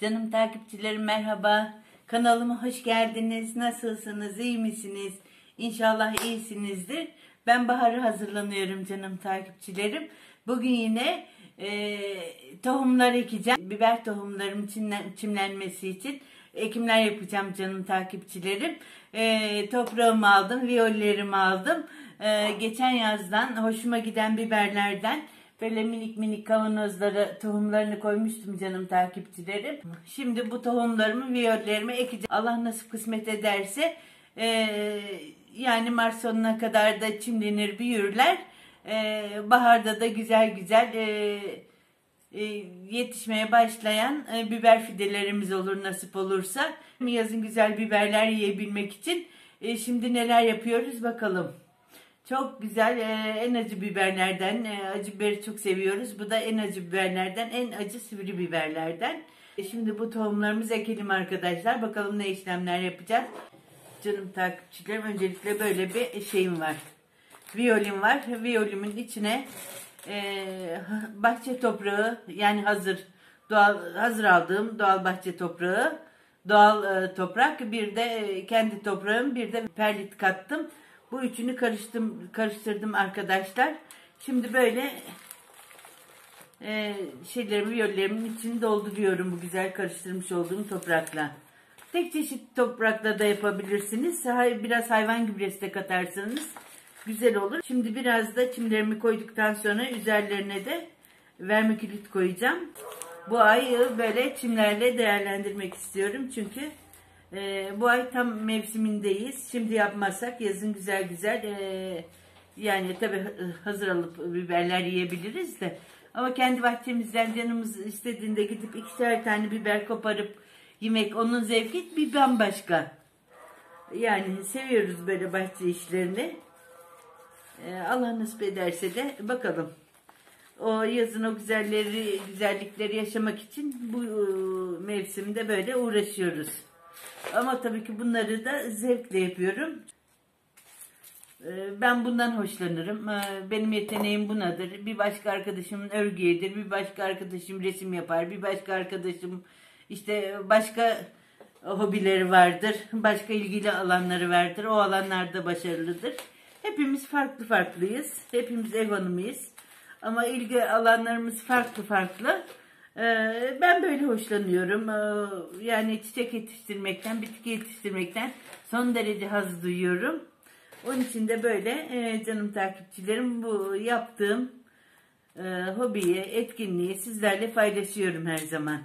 Canım takipçilerim merhaba. Kanalıma hoş geldiniz. Nasılsınız? İyi misiniz? İnşallah iyisinizdir. Ben bahara hazırlanıyorum canım takipçilerim. Bugün yine e, tohumlar ekeceğim. Biber tohumlarım çimlen- çimlenmesi için ekimler yapacağım canım takipçilerim. E, toprağımı aldım, viyollerimi aldım. E, geçen yazdan hoşuma giden biberlerden Böyle minik minik kavanozlara tohumlarını koymuştum canım takipçilerim. Şimdi bu tohumlarımı, viyollerimi ekeceğim. Allah nasip kısmet ederse eee, yani Mart sonuna kadar da çimlenir, büyürler. Eee, baharda da güzel güzel eee, e, yetişmeye başlayan e, biber fidelerimiz olur nasip olursa. Yazın güzel biberler yiyebilmek için e, şimdi neler yapıyoruz bakalım. Çok güzel e, en acı biberlerden e, acı biberi çok seviyoruz. Bu da en acı biberlerden en acı sivri biberlerden. E, şimdi bu tohumlarımızı ekelim arkadaşlar. Bakalım ne işlemler yapacağız. Canım takipçilerim öncelikle böyle bir şeyim var. Viyolim var. Viyolimin içine e, bahçe toprağı yani hazır doğal hazır aldığım doğal bahçe toprağı doğal e, toprak bir de e, kendi toprağım bir de perlit kattım. Bu üçünü karıştım karıştırdım arkadaşlar. Şimdi böyle e, şeylerimi viyollerimin içini dolduruyorum bu güzel karıştırmış olduğum toprakla. Tek çeşit toprakla da yapabilirsiniz. Biraz hayvan gübresi de katarsanız güzel olur. Şimdi biraz da çimlerimi koyduktan sonra üzerlerine de vermikülit koyacağım. Bu ayı böyle çimlerle değerlendirmek istiyorum. Çünkü e, bu ay tam mevsimindeyiz. Şimdi yapmazsak yazın güzel güzel e, yani tabi hazır alıp biberler yiyebiliriz de. Ama kendi bahçemizden canımız istediğinde gidip ikişer tane biber koparıp yemek onun zevki bir bambaşka. Yani seviyoruz böyle bahçe işlerini. Ee, Allah nasip ederse de bakalım. O yazın o güzelleri, güzellikleri yaşamak için bu e, mevsimde böyle uğraşıyoruz. Ama tabii ki bunları da zevkle yapıyorum. Ee, Ben bundan hoşlanırım. Ee, Benim yeteneğim bunadır. Bir başka arkadaşımın örgüyedir. Bir başka arkadaşım resim yapar. Bir başka arkadaşım işte başka hobileri vardır. Başka ilgili alanları vardır. O alanlarda başarılıdır. Hepimiz farklı farklıyız. Hepimiz ev hanımıyız. Ama ilgi alanlarımız farklı farklı. Ee, Ben böyle hoşlanıyorum. Ee, Yani çiçek yetiştirmekten, bitki yetiştirmekten son derece haz duyuyorum. Onun için de böyle e, canım takipçilerim bu yaptığım e, hobiyi, etkinliği sizlerle paylaşıyorum her zaman.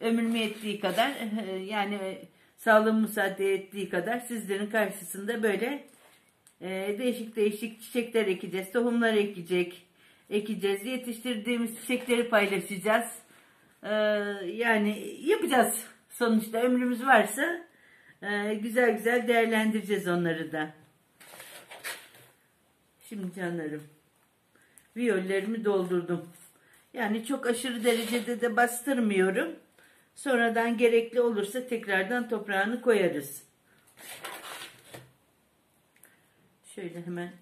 Ömrüm yettiği kadar e, yani sağlığım müsaade ettiği kadar sizlerin karşısında böyle değişik değişik çiçekler ekeceğiz, tohumlar ekecek, ekeceğiz, yetiştirdiğimiz çiçekleri paylaşacağız. E, yani yapacağız sonuçta ömrümüz varsa e, güzel güzel değerlendireceğiz onları da. Şimdi canlarım. Viyollerimi doldurdum. Yani çok aşırı derecede de bastırmıyorum. Sonradan gerekli olursa tekrardan toprağını koyarız. Şöyle hemen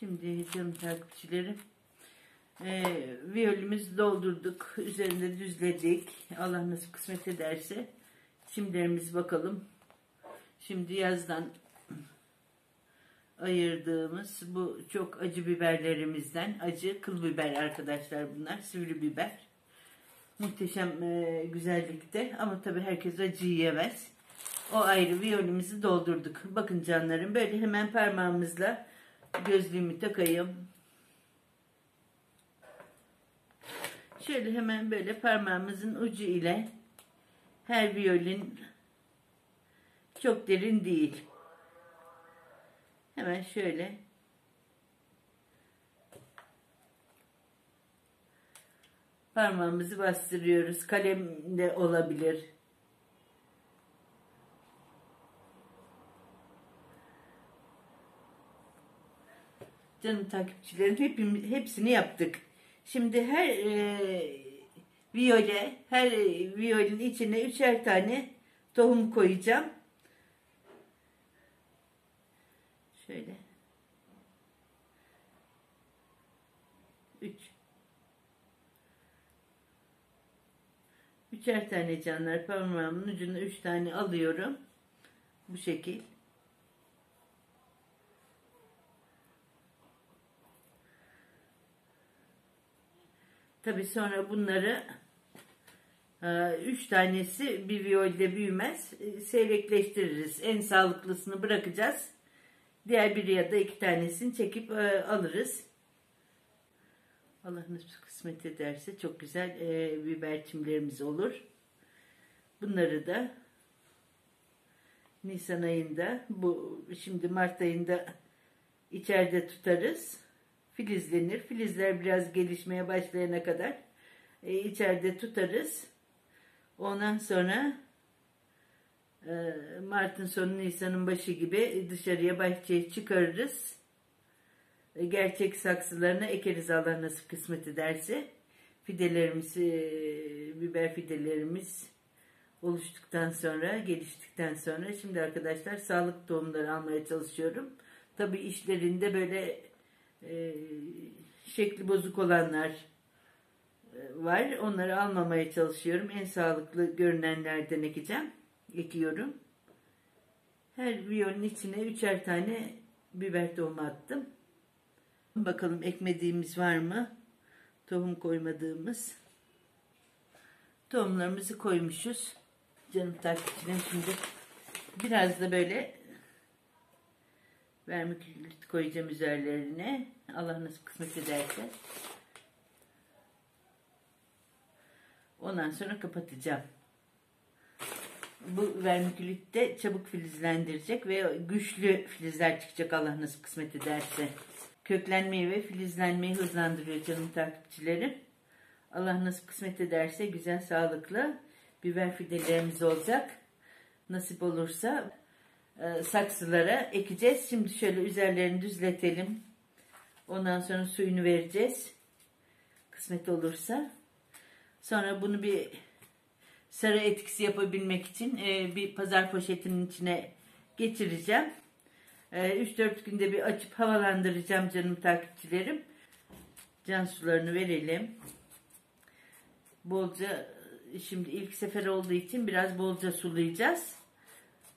Şimdi canım takipçilerim. Ee, viyolümüzü doldurduk. Üzerinde düzledik. Allah nasip kısmet ederse. Çimlerimiz bakalım. Şimdi yazdan ayırdığımız bu çok acı biberlerimizden. Acı kıl biber arkadaşlar bunlar. Sivri biber. Muhteşem e, güzellikte. Ama tabii herkes acı yiyemez. O ayrı viyolümüzü doldurduk. Bakın canlarım böyle hemen parmağımızla gözlüğümü takayım. Şöyle hemen böyle parmağımızın ucu ile her viyolin çok derin değil. Hemen şöyle parmağımızı bastırıyoruz. Kalem de olabilir. Canım takipçilerim hepimiz, hepsini yaptık. Şimdi her e, viyole, her e, viyolin içine üçer tane tohum koyacağım. Şöyle. Üç. Üçer tane canlar parmağımın ucuna üç tane alıyorum. Bu şekil. Tabi sonra bunları e, üç tanesi bir viyolde büyümez. E, seyrekleştiririz. En sağlıklısını bırakacağız. Diğer biri ya da iki tanesini çekip e, alırız. Allah nasip kısmet ederse çok güzel biber çimlerimiz olur. Bunları da Nisan ayında bu şimdi Mart ayında içeride tutarız. Filizlenir. Filizler biraz gelişmeye başlayana kadar e, içeride tutarız. Ondan sonra e, Mart'ın sonu Nisan'ın başı gibi dışarıya bahçeye çıkarırız. E, gerçek saksılarına ekeriz Allah nasip kısmet ederse. Fidelerimiz, e, biber fidelerimiz oluştuktan sonra, geliştikten sonra şimdi arkadaşlar sağlık tohumları almaya çalışıyorum. Tabi işlerinde böyle e, şekli bozuk olanlar e, var. Onları almamaya çalışıyorum. En sağlıklı görünenlerden ekeceğim. Ekiyorum. Her viyonun içine üçer tane biber tohumu attım. Bakalım ekmediğimiz var mı? Tohum koymadığımız. Tohumlarımızı koymuşuz. Canım takipçilerim şimdi biraz da böyle vermikülit koyacağım üzerlerine. Allah nasıl kısmet ederse. Ondan sonra kapatacağım. Bu vermikülit de çabuk filizlendirecek ve güçlü filizler çıkacak Allah nasıl kısmet ederse. Köklenmeyi ve filizlenmeyi hızlandırıyor canım takipçilerim. Allah nasıl kısmet ederse güzel sağlıklı biber fidelerimiz olacak. Nasip olursa e, saksılara ekeceğiz. Şimdi şöyle üzerlerini düzletelim. Ondan sonra suyunu vereceğiz. Kısmet olursa. Sonra bunu bir sarı etkisi yapabilmek için e, bir pazar poşetinin içine geçireceğim. 3-4 e, günde bir açıp havalandıracağım canım takipçilerim. Can sularını verelim. Bolca şimdi ilk sefer olduğu için biraz bolca sulayacağız.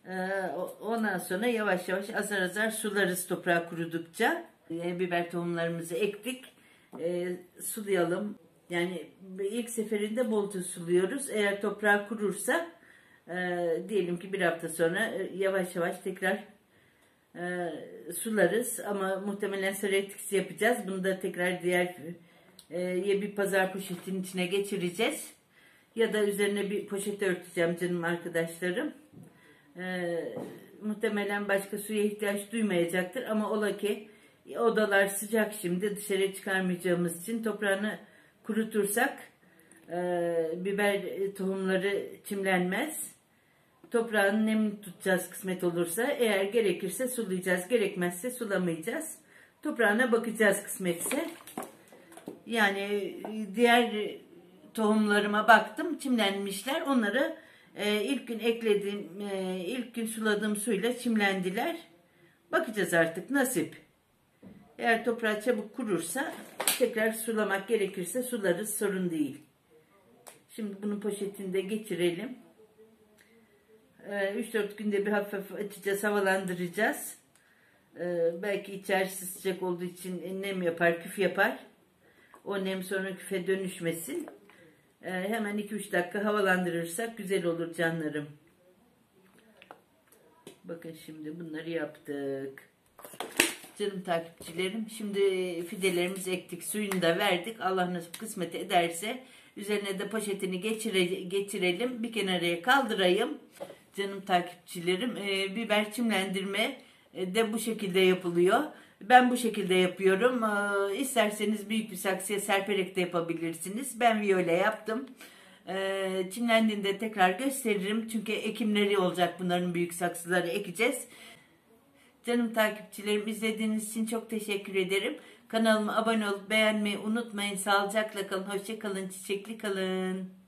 Ee, ondan sonra yavaş yavaş azar azar sularız toprağı kurudukça. Ee, biber tohumlarımızı ektik. Ee, sulayalım. Yani ilk seferinde bolca suluyoruz. Eğer toprağı kurursa e, diyelim ki bir hafta sonra e, yavaş yavaş tekrar e, sularız. Ama muhtemelen sarı etkisi yapacağız. Bunu da tekrar diğer ya bir pazar poşetinin içine geçireceğiz. Ya da üzerine bir poşet örteceğim canım arkadaşlarım e, muhtemelen başka suya ihtiyaç duymayacaktır. Ama ola ki odalar sıcak şimdi dışarı çıkarmayacağımız için toprağını kurutursak e, biber tohumları çimlenmez. Toprağın nemini tutacağız kısmet olursa. Eğer gerekirse sulayacağız. Gerekmezse sulamayacağız. Toprağına bakacağız kısmetse. Yani diğer tohumlarıma baktım çimlenmişler. Onları e, ilk gün eklediğim, e, ilk gün suladığım suyla çimlendiler. Bakacağız artık nasip. Eğer toprağı çabuk kurursa tekrar sulamak gerekirse sularız sorun değil. Şimdi bunu poşetinde geçirelim. 3-4 e, günde bir hafif açacağız, havalandıracağız. E, belki içerisi sıcak olduğu için nem yapar, küf yapar. O nem sonra küfe dönüşmesin. Ee, hemen 2-3 dakika havalandırırsak güzel olur canlarım. Bakın şimdi bunları yaptık. Canım takipçilerim. Şimdi fidelerimizi ektik. Suyunu da verdik. Allah nasip kısmet ederse üzerine de poşetini geçire, geçirelim. Bir kenaraya kaldırayım. Canım takipçilerim. E, biber çimlendirme de bu şekilde yapılıyor. Ben bu şekilde yapıyorum. Ee, isterseniz büyük bir saksıya serperek de yapabilirsiniz. Ben viyole yaptım. Ee, çimlendiğinde tekrar gösteririm. Çünkü ekimleri olacak bunların büyük saksıları ekeceğiz. Canım takipçilerim izlediğiniz için çok teşekkür ederim. Kanalıma abone olup beğenmeyi unutmayın. Sağlıcakla kalın, hoşça kalın, çiçekli kalın.